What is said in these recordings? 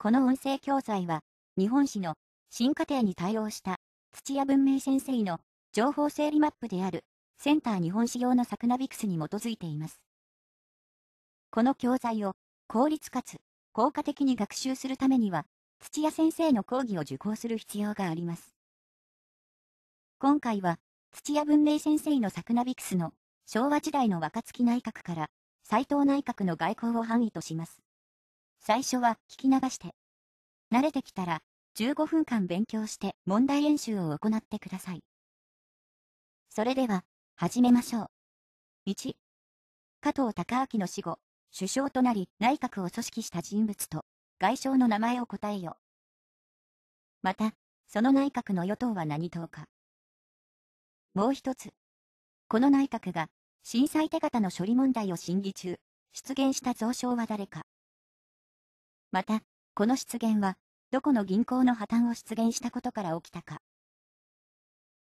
この音声教材は、日本史の新課程に対応した土屋文明先生の情報整理マップであるセンター日本史用のサクナビクスに基づいています。この教材を効率かつ効果的に学習するためには、土屋先生の講義を受講する必要があります。今回は、土屋文明先生のサクナビクスの昭和時代の若月内閣から斎藤内閣の外交を範囲とします。最初は聞き流して。慣れてきたら15分間勉強して問題演習を行ってください。それでは、始めましょう。1、加藤隆明の死後、首相となり内閣を組織した人物と外相の名前を答えよ。また、その内閣の与党は何党か。もう一つ。この内閣が震災手形の処理問題を審議中、出現した蔵書は誰か。また、この出現は、どこの銀行の破綻を出現したことから起きたか。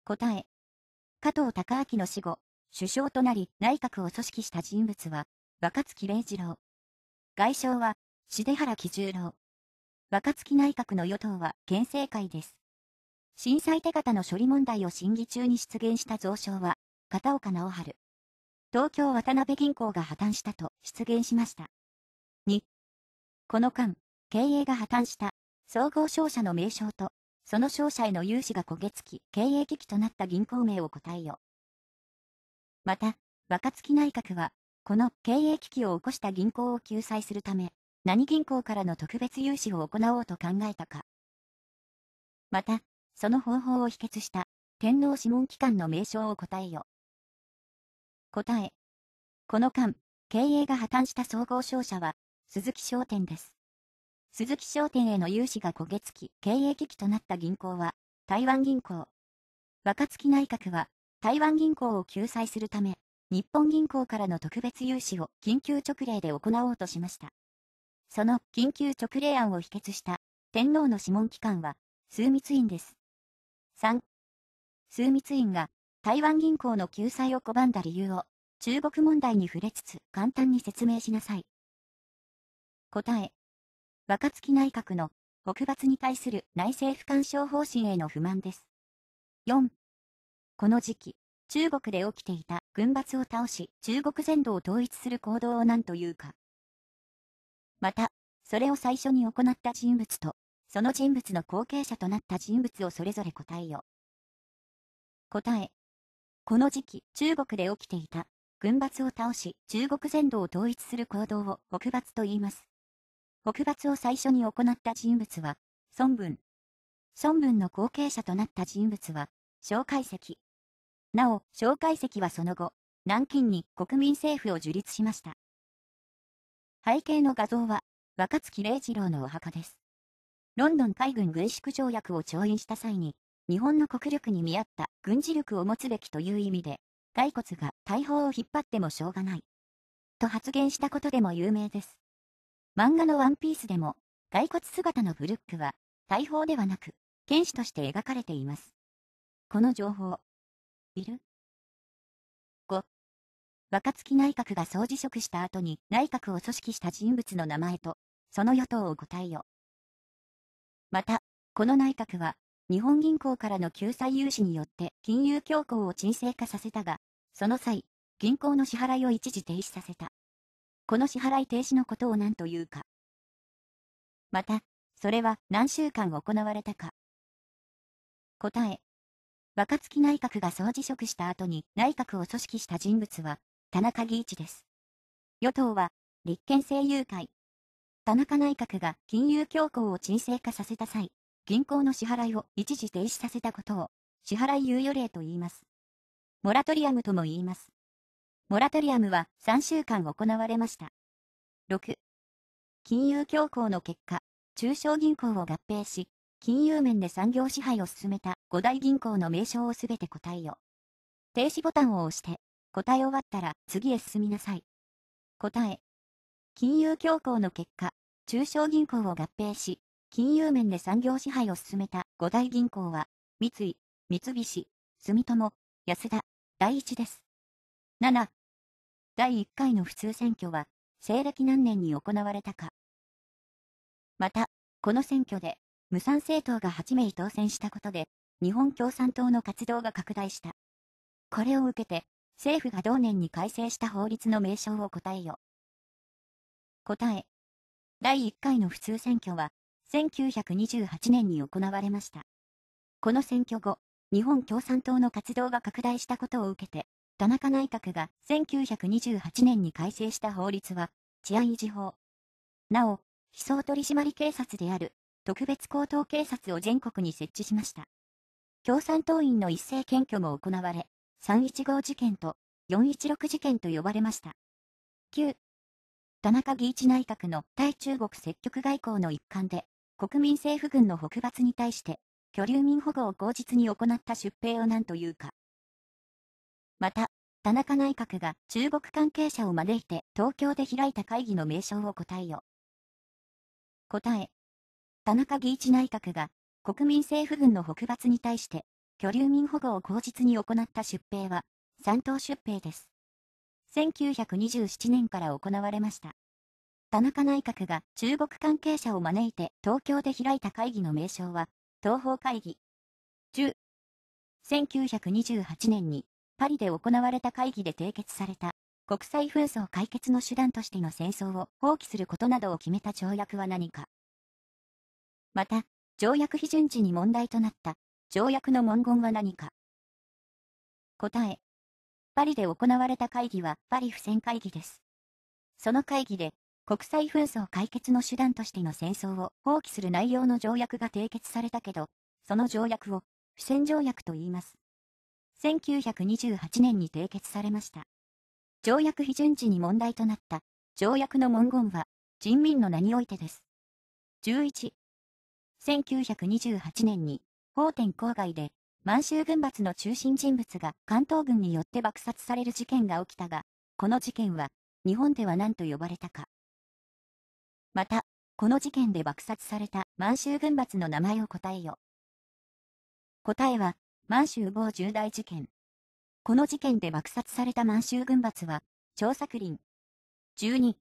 答え。加藤隆明の死後、首相となり内閣を組織した人物は、若月礼二郎。外相は、重原喜十郎。若月内閣の与党は県政会です。震災手形の処理問題を審議中に出現した蔵書は、片岡直春。東京渡辺銀行が破綻したと出現しました。この間、経営が破綻した総合商社の名称と、その商社への融資が焦げ付き経営危機となった銀行名を答えよ。また、若月内閣は、この経営危機を起こした銀行を救済するため、何銀行からの特別融資を行おうと考えたか。また、その方法を秘訣した天皇諮問機関の名称を答えよ。答え。この間、経営が破綻した総合商社は、鈴木商店です。鈴木商店への融資が焦げ付き、経営危機となった銀行は、台湾銀行。若月内閣は、台湾銀行を救済するため、日本銀行からの特別融資を緊急直令で行おうとしました。その緊急直令案を否決した天皇の諮問機関は、枢密院です。3、枢密院が台湾銀行の救済を拒んだ理由を中国問題に触れつつ簡単に説明しなさい。答え。若月内閣の北伐に対する内政不干渉方針への不満です。4. この時期、中国で起きていた軍閥を倒し中国全土を統一する行動を何というか。また、それを最初に行った人物と、その人物の後継者となった人物をそれぞれ答えよ。答え。この時期、中国で起きていた、軍閥を倒し、中国全土を統一する行動を北伐と言います。北伐を最初に行った人物は、孫文。孫文の後継者となった人物は、蒋介石。なお、蒋介石はその後、南京に国民政府を樹立しました。背景の画像は、若月礼二郎のお墓です。ロンドン海軍軍縮条約を調印した際に、日本の国力に見合った軍事力を持つべきという意味で、骸骨が大砲を引っ張ってもしょうがない。と発言したことでも有名です。漫画のワンピースでも、骸骨姿のブルックは、大砲ではなく、剣士として描かれています。この情報、いる ?5、若月内閣が総辞職した後に内閣を組織した人物の名前と、その与党を答えよ。また、この内閣は、日本銀行からの救済融資によって金融恐慌を沈静化させたが、その際、銀行の支払いを一時停止させた。この支払い停止のことを何というか。また、それは何週間行われたか。答え。若月内閣が総辞職した後に内閣を組織した人物は、田中義一です。与党は、立憲政友会。田中内閣が金融恐慌を沈静化させた際、銀行の支払いを一時停止させたことを、支払い猶予令と言います。モラトリアムとも言います。モラトリアムは3週間行われました。6. 金融恐慌の結果、中小銀行を合併し、金融面で産業支配を進めた5大銀行の名称をすべて答えよ。停止ボタンを押して、答え終わったら次へ進みなさい。答え。金融恐慌の結果、中小銀行を合併し、金融面で産業支配を進めた五大銀行は、三井、三菱、住友、安田、第一です。7. 第1回の普通選挙は、西暦何年に行われたか。また、この選挙で、無産政党が8名当選したことで、日本共産党の活動が拡大した。これを受けて、政府が同年に改正した法律の名称を答えよ。答え。第1回の普通選挙は、1928年に行われました。この選挙後、日本共産党の活動が拡大したことを受けて、田中内閣が1928年に改正した法律は、治安維持法。なお、非装取締警察である特別高等警察を全国に設置しました。共産党員の一斉検挙も行われ、315事件と416事件と呼ばれました。9. 田中義一内閣の対中国積極外交の一環で、国民政府軍の北伐に対して、居留民保護を口実に行った出兵を何というか。また、田中内閣が中国関係者を招いて東京で開いた会議の名称を答えよ。答え。田中義一内閣が国民政府軍の北伐に対して居留民保護を口実に行った出兵は三等出兵です。1927年から行われました。田中内閣が中国関係者を招いて東京で開いた会議の名称は東方会議。10。1928年にパリで行われた会議で締結された国際紛争解決の手段としての戦争を放棄することなどを決めた条約は何か。また、条約批准時に問題となった条約の文言は何か。答え。パリで行われた会議はパリ不戦会議です。その会議で国際紛争解決の手段としての戦争を放棄する内容の条約が締結されたけど、その条約を不戦条約と言います。1928年に締結されました。条約批准時に問題となった条約の文言は人民の名においてです。11、1928年に法天郊外で満州軍閥の中心人物が関東軍によって爆殺される事件が起きたが、この事件は日本では何と呼ばれたか。また、この事件で爆殺された満州軍閥の名前を答えよ。答えは、満州某重大事件。この事件で爆殺された満州軍閥は、張作霖。12、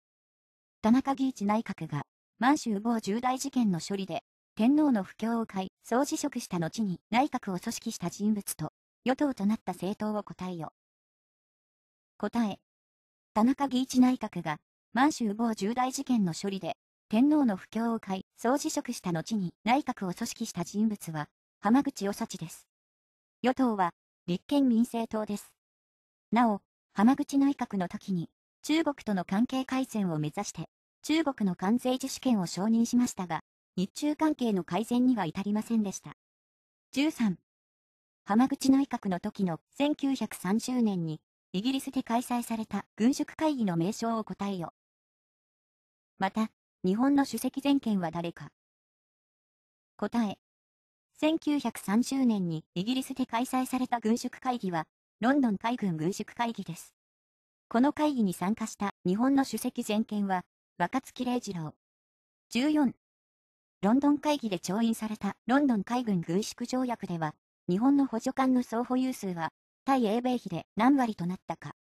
田中義一内閣が、満州某重大事件の処理で、天皇の不況を買い、総辞職した後に内閣を組織した人物と、与党となった政党を答えよ。答え。田中義一内閣が、満州某重大事件の処理で、天皇の不況を買い、総辞職した後に内閣を組織した人物は、浜口良幸です。与党は、立憲民政党です。なお、浜口内閣の時に、中国との関係改善を目指して、中国の関税自主権を承認しましたが、日中関係の改善には至りませんでした。13、浜口内閣の時の1930年に、イギリスで開催された軍縮会議の名称を答えよ。また、日本の主席全権は誰か答え、1930年にイギリスで開催された軍縮会議は、ロンドン海軍軍縮会議です。この会議に参加した日本の主席全権は、若月礼次郎。14、ロンドン会議で調印されたロンドン海軍軍縮条約では、日本の補助艦の総保有数は、対英米比で何割となったか。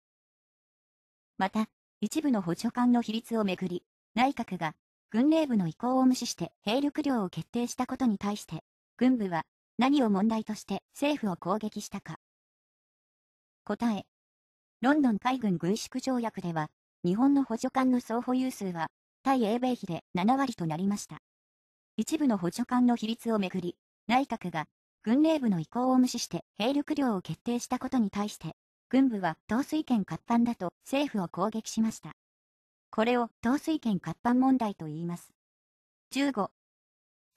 また、一部の補助艦の比率をめぐり、内閣が軍令部の意向を無視して兵力量を決定したことに対して、軍部は何を問題として政府を攻撃したか。答え。ロンドン海軍軍縮条約では、日本の補助艦の総保有数は、対英米比で7割となりました。一部の補助艦の比率をめぐり、内閣が軍令部の意向を無視して兵力量を決定したことに対して、軍部は統帥権活版だと政府を攻撃しました。これを統帥権活版問題と言います。15、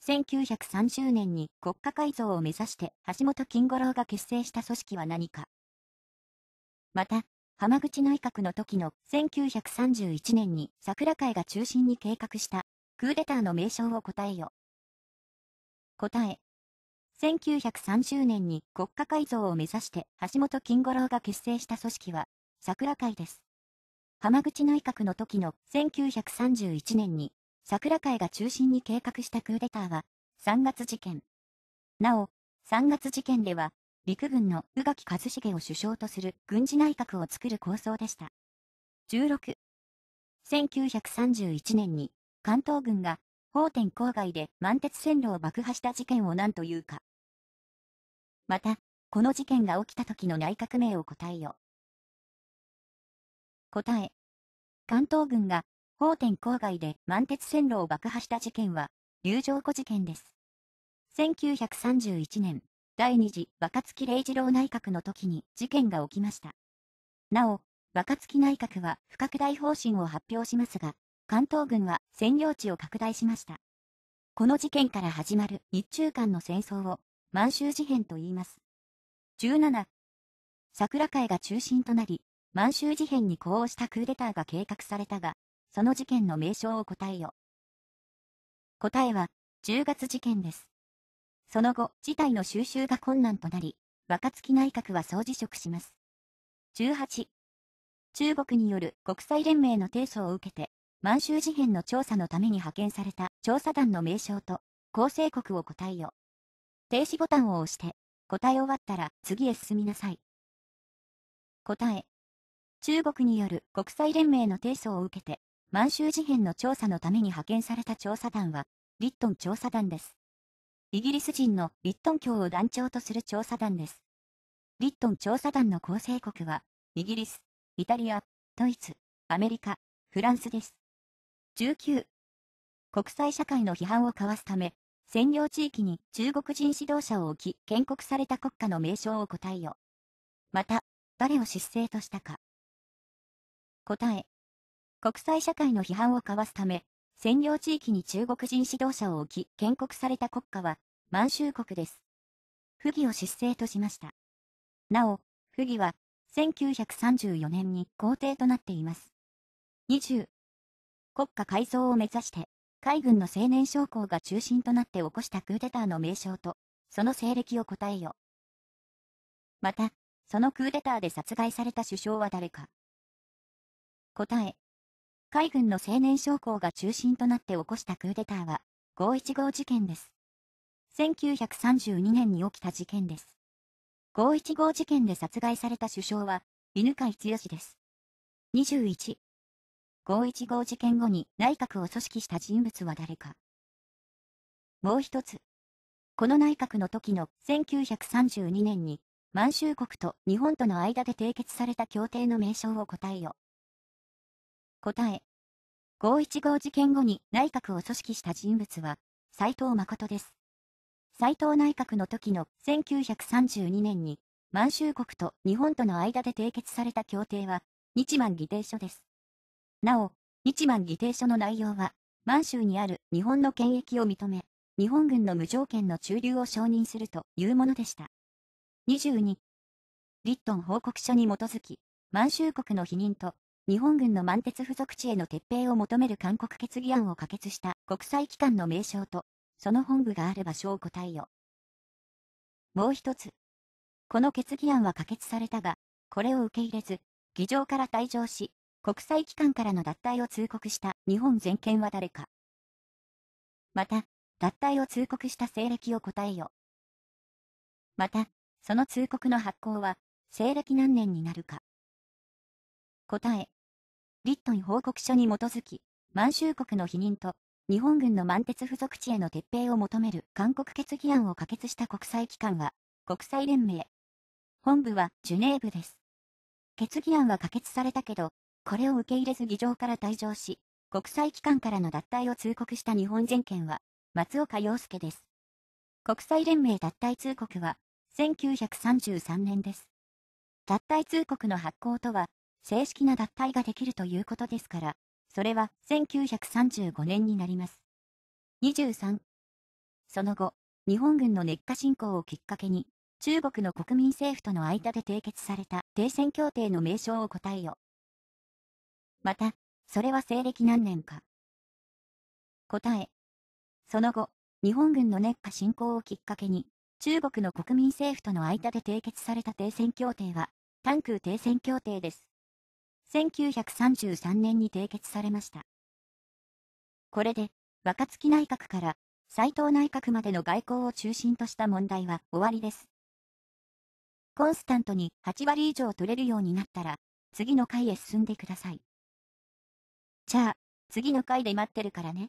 1930年に国家改造を目指して橋本金五郎が結成した組織は何か。また、浜口内閣の時の1931年に桜会が中心に計画したクーデターの名称を答えよ。答え。1930年に国家改造を目指して橋本金五郎が結成した組織は桜会です。浜口内閣の時の1931年に桜会が中心に計画したクーデターは、3月事件。なお、3月事件では、陸軍の宇垣一茂を首相とする軍事内閣を作る構想でした。16、1931年に関東軍が法典郊外で満鉄線路を爆破した事件を何というか。また、この事件が起きた時の内閣名を答えよ。答え。関東軍が法典郊外で満鉄線路を爆破した事件は、流情湖事件です。1931年、第二次若月礼二郎内閣の時に事件が起きました。なお、若月内閣は不拡大方針を発表しますが、関東軍は占領地を拡大しました。この事件から始まる日中間の戦争を満州事変と言います。17、桜会が中心となり、満州事変に呼応したクーデターが計画されたが、その事件の名称を答えよ。答えは、10月事件です。その後、事態の収集が困難となり、若月内閣は総辞職します。18、中国による国際連盟の提訴を受けて、満州事変の調査のために派遣された調査団の名称と構成国を答えよ。停止ボタンを押して、答え終わったら次へ進みなさい。答え。中国による国際連盟の提訴を受けて、満州事変の調査のために派遣された調査団は、リットン調査団です。イギリス人のリットン教を団長とする調査団です。リットン調査団の構成国は、イギリス、イタリア、ドイツ、アメリカ、フランスです。19、国際社会の批判をかわすため、占領地域に中国人指導者を置き建国された国家の名称を答えよ。また、誰を失勢としたか。答え。国際社会の批判をかわすため、占領地域に中国人指導者を置き建国された国家は満州国です。不義を失勢としました。なお、不義は1934年に皇帝となっています。20、国家改造を目指して海軍の青年将校が中心となって起こしたクーデターの名称と、その西暦を答えよ。また、そのクーデターで殺害された首相は誰か。答え。海軍の青年将校が中心となって起こしたクーデターは、515事件です。1932年に起きた事件です。515事件で殺害された首相は、犬飼剛です。21、515事件後に内閣を組織した人物は誰か。もう一つ。この内閣の時の1932年に満州国と日本との間で締結された協定の名称を答えよ。答え。515事件後に内閣を組織した人物は斎藤誠です。斎藤内閣の時の1932年に満州国と日本との間で締結された協定は日満議定書です。なお、日満議定書の内容は、満州にある日本の権益を認め、日本軍の無条件の駐留を承認するというものでした。22、リットン報告書に基づき、満州国の否認と、日本軍の満鉄付属地への撤兵を求める勧告決議案を可決した国際機関の名称と、その本部がある場所を答えよ。もう一つ。この決議案は可決されたが、これを受け入れず、議場から退場し、国際機関からの脱退を通告した日本全権は誰か。また、脱退を通告した西暦を答えよ。また、その通告の発行は、西暦何年になるか。答え。リットン報告書に基づき、満州国の否認と、日本軍の満鉄付属地への撤兵を求める勧告決議案を可決した国際機関は、国際連盟。本部はジュネーブです。決議案は可決されたけど、これを受け入れず議場から退場し、国際機関からの脱退を通告した日本全権は、松岡洋介です。国際連盟脱退通告は、1933年です。脱退通告の発行とは、正式な脱退ができるということですから、それは1935年になります。23. その後、日本軍の熱化侵攻をきっかけに、中国の国民政府との間で締結された停戦協定の名称を答えよ。また、それは西暦何年か。答え。その後、日本軍の熱下侵攻をきっかけに、中国の国民政府との間で締結された停戦協定は、短空停戦協定です。1933年に締結されました。これで、若月内閣から斎藤内閣までの外交を中心とした問題は終わりです。コンスタントに8割以上取れるようになったら、次の回へ進んでください。じゃあ、次の回で待ってるからね。